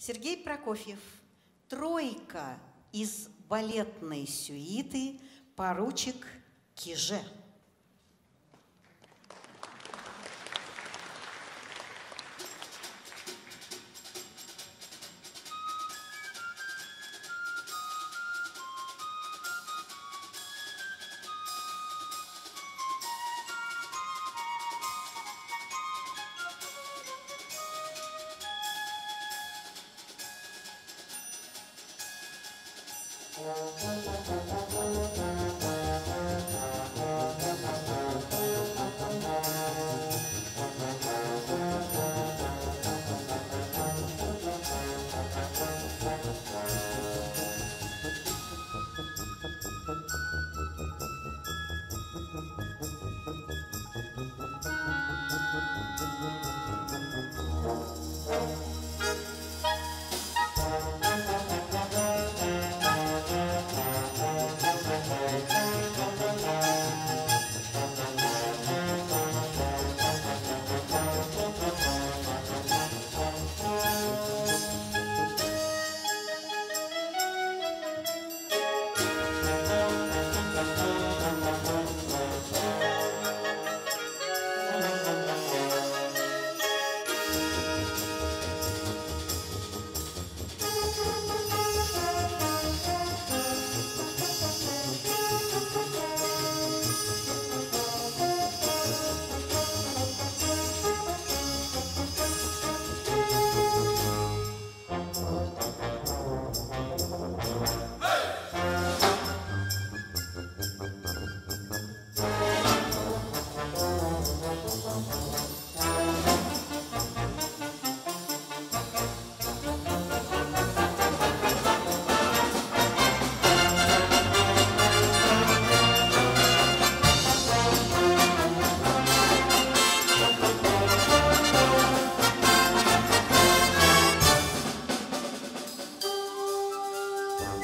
Сергей Прокофьев. Тройка из балетной сюиты «Поручик Киже».